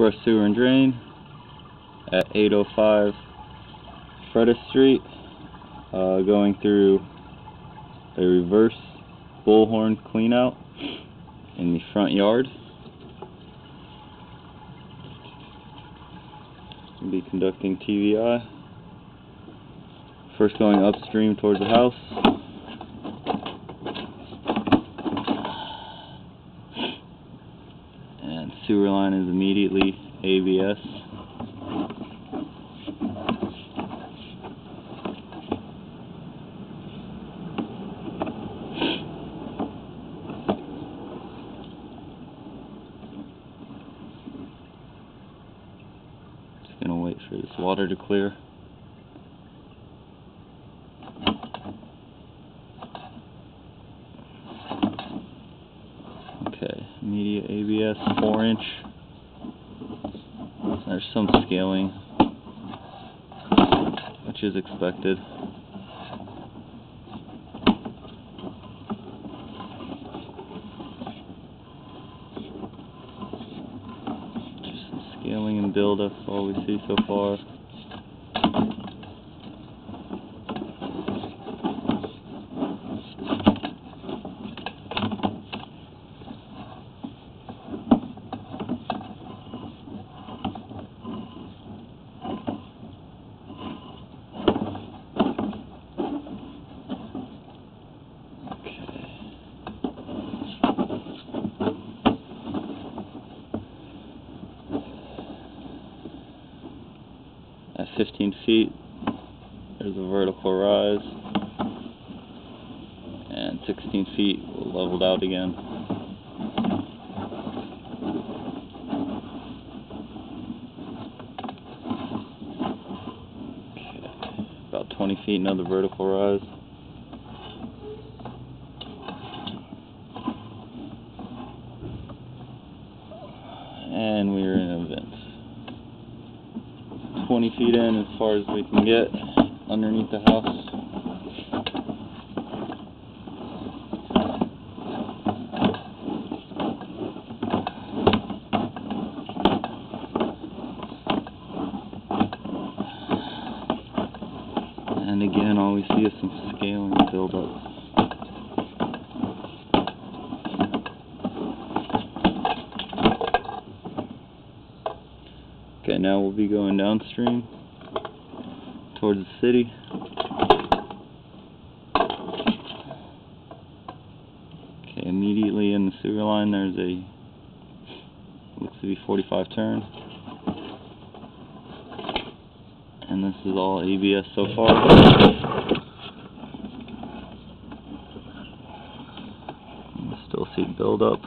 Express Sewer and Drain at 805 Freda Street, uh, going through a reverse bullhorn cleanout in the front yard. We'll be conducting TVI. First going upstream towards the house. And sewer line is immediately ABS. Just gonna wait for this water to clear. Okay, immediate ABS, 4 inch. There's some scaling, which is expected. Just some scaling and build, that's all we see so far. At 15 feet, there's a vertical rise. And 16 feet, leveled out again. Okay, about 20 feet, another vertical rise. And we're in a vent. 20 feet in as far as we can get underneath the house. And again, all we see is some scaling build up. Okay, now we'll be going downstream towards the city. Okay, immediately in the sewer line there's a looks to be 45 turn. And this is all ABS so far. Still see build up.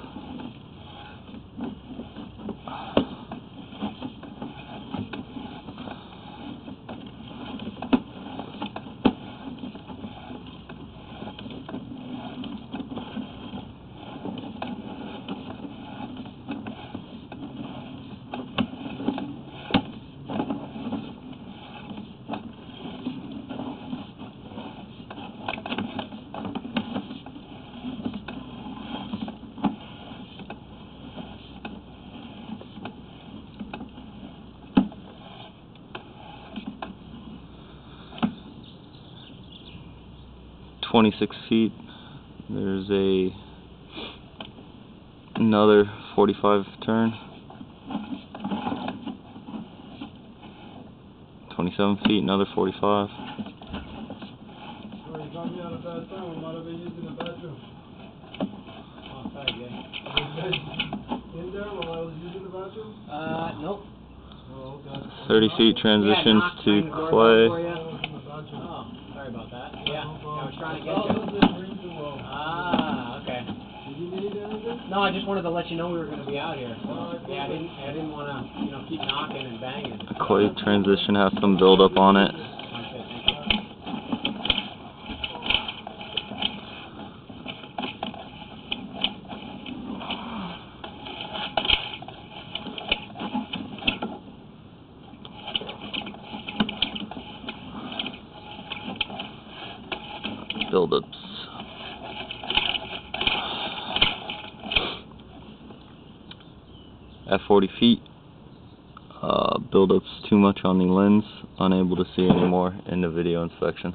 26 feet. There's a another 45 turn. 27 feet, another 45. Uh, nope. 30 feet transitions to clay sorry about that. Yeah, I was trying to get you. this didn't ring too. Ah, okay. Did you need anything? No, I just wanted to let you know we were gonna be out here, so, I yeah, I didn't, I didn't wanna, you know, keep knocking and banging. The clay transition has some build up on it. Okay, thank you. Buildups. At 40 feet, uh, buildups too much on the lens, unable to see anymore in the video inspection.